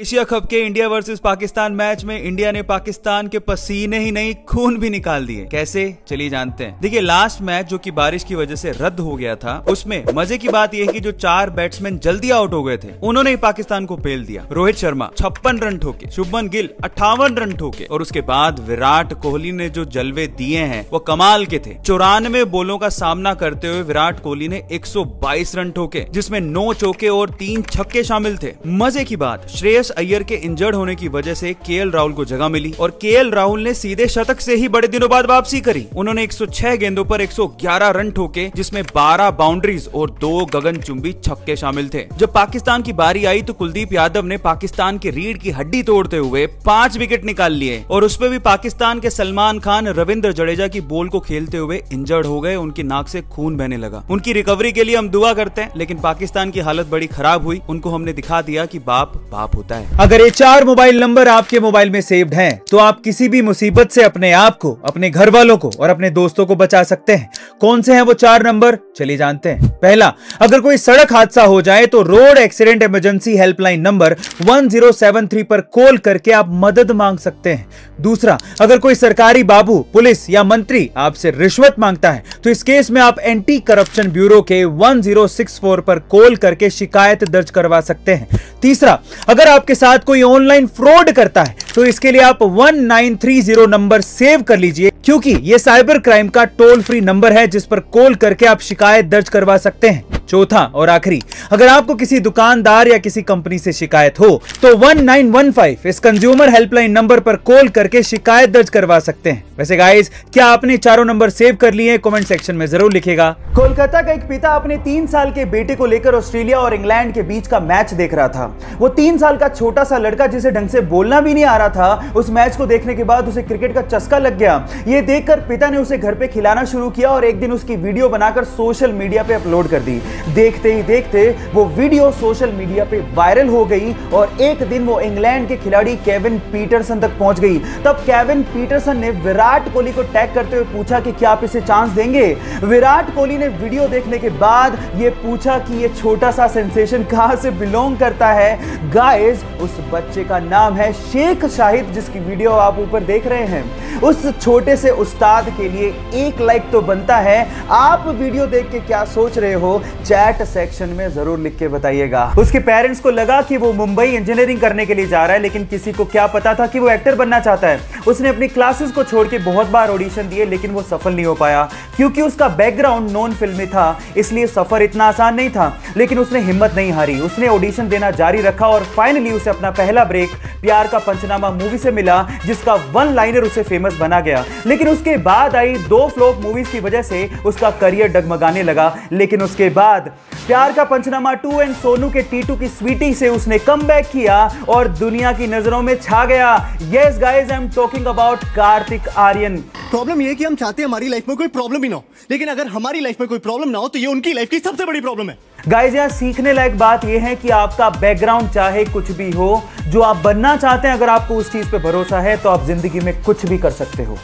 Asia cup के India versus Pakistan match में India ने पाकिस्तान के पसीने ही नहीं, खून भी निकाल दिए। कैसे? चलिए जानते हैं। देखिए लास्ट मैच जो कि बारिश की वजह से रद्द हो गया था, उसमें मज़े की बात यह कि जो चार बैट्समैन जल्दी आउट हो गए थे, उन्होंने ही पाकिस्तान को फेल दिया। रोहित शर्मा, छप्पन रन ठोके। शुभमन गिल, अट्ठावन रन ठोके। और उसके बाद विराट कोहली ने जो जलवे दिए हैं, वो कमाल के थे। चौरानवे बोलों का सामना करते हुए विराट कोहली ने एक सौ बाईस रन ठोके, जिसमें नौ चौके और तीन छक्के शामिल थे। मज़े की बात, श्रेयस श्रेयस अय्यर के इंजर्ड होने की वजह से के राहुल को जगह मिली और के राहुल ने सीधे शतक से ही बड़े दिनों बाद वापसी करी। उन्होंने 106 गेंदों पर 111 रन ठोके, जिसमें 12 बाउंड्रीज और दो गगन छक्के शामिल थे। जब पाकिस्तान की बारी आई तो कुलदीप यादव ने पाकिस्तान की रीढ़ की हड्डी तोड़ते हुए पाँच विकेट निकाल लिए और उसमें भी पाकिस्तान के सलमान खान, रविंद्र जडेजा की बॉल को खेलते हुए इंजर्ड हो गए। उनकी नाक से खून बहने लगा। उनकी रिकवरी के लिए हम दुआ करते हैं, लेकिन पाकिस्तान की हालत बड़ी खराब हुई। उनको हमने दिखा दिया कि बाप बाप होता है। अगर ये चार मोबाइल नंबर आपके मोबाइल में सेव्ड हैं, तो आप किसी भी मुसीबत से अपने आप को अपने घर वालों को और अपने दोस्तों को बचा सकते हैं। कौन से हैं वो चार नंबर? चलिए जानते हैं। पहला अगर कोई सड़क हादसा हो जाए तो road accident emergency helpline number 1073 पर कॉल करके आप मदद मांग सकते हैं। दूसरा अगर कोई सरकारी बाबू पुलिस या मंत्री आपसे रिश्वत माँगता है तो इस केस में आप एंटी करप्शन ब्यूरो के 1064 पर कॉल करके शिकायत दर्ज करवा सकते हैं। तीसरा अगर आपके साथ कोई ऑनलाइन फ्रॉड करता है तो इसके लिए आप 1930 नंबर सेव कर लीजिए, क्योंकि ये साइबर क्राइम का टोल फ्री नंबर है, जिस पर कॉल करके आप शिकायत दर्ज करवा सकते हैं। चौथा और आखिरी। अगर आपको किसी दुकानदार या किसी कंपनी से शिकायत हो तो 1915 इस कंज्यूमर हेल्पलाइन नंबर पर कॉल करके शिकायत दर्ज करवा सकते हैं। वैसे गाइस क्या आपने चारों नंबर सेव कर लिए हैं? कमेंट सेक्शन में ज़रूर लिखेगा। कोलकाता का एक पिता अपने तीन साल के बेटे को लेकर ऑस्ट्रेलिया और इंग्लैंड के बीच का मैच देख रहा था। वो तीन साल का छोटा सा लड़का जिसे ढंग से बोलना भी नहीं आ रहा था, उस मैच को देखने के बाद उसे क्रिकेट का चस्का लग गया। ये देखकर पिता ने उसे घर पे खिलाना शुरू किया और एक दिन उसकी वीडियो बनाकर सोशल मीडिया पे अपलोड कर दी। देखते ही देखते वो वीडियो सोशल मीडिया पे वायरल हो गई और एक दिन वो इंग्लैंड के खिलाड़ी केविन पीटरसन तक पहुँच गई। तब केविन पीटरसन ने विराट कोहली को टैग करते हुए पूछा कि क्या आप इसे चांस देंगे? विराट कोहली ने वीडियो देखने के बाद ये पूछा कि ये छोटा सा सेंसेशन कहाँ से बिलोंग करता है? गाइस, उस बच्चे का नाम है शेख शाहिद, जिसकी वीडियो आप ऊपर देख रहे हैं। उस छोटे से उस्ताद के लिए एक लाइक तो बनता है। आप वीडियो देख के क्या सोच रहे हो? चैट सेक्शन में ज़रूर लिख के बताइएगा। उसके पेरेंट्स को लगा कि वो मुंबई इंजीनियरिंग करने के लिए जा रहा है, लेकिन किसी को क्या पता था कि वो एक्टर बनना चाहता है। उसने अपनी क्लासेस को छोड़ के बहुत बार ऑडिशन दिए, लेकिन वो सफल नहीं हो पाया। क्योंकि उसका बैकग्राउंड नॉन फिल्मी था, इसलिए सफ़र इतना आसान नहीं था। लेकिन उसने हिम्मत नहीं हारी। उसने ऑडिशन देना जारी रखा और फाइनली उसे अपना पहला ब्रेक प्यार का पंचनामा मूवी से मिला, जिसका वन लाइनर उसे फ़ेमस बना गया। लेकिन उसके बाद आई दो फ्लॉप मूवीज़ की वजह से उसका करियर डगमगाने लगा। लेकिन उसके बाद प्यार का पंचनामा टू एंड सोनू के टीटू की स्वीटी से उसने कम किया और दुनिया की नज़रों में छा गया। Yes guys I am talking about Kartik Aaryan problem ये कि हम चाहते हैं हमारी लाइफ में कोई प्रॉब्लम ही ना हो। लेकिन अगर हमारी लाइफ में कोई प्रॉब्लम ना हो तो ये उनकी लाइफ की सबसे बड़ी प्रॉब्लम है। गाइज़ यहाँ सीखने लायक बात यह है कि आपका बैकग्राउंड चाहे कुछ भी हो, जो आप बनना चाहते हैं, अगर आपको उस चीज़ पे भरोसा है तो आप ज़िंदगी में कुछ भी कर सकते हो।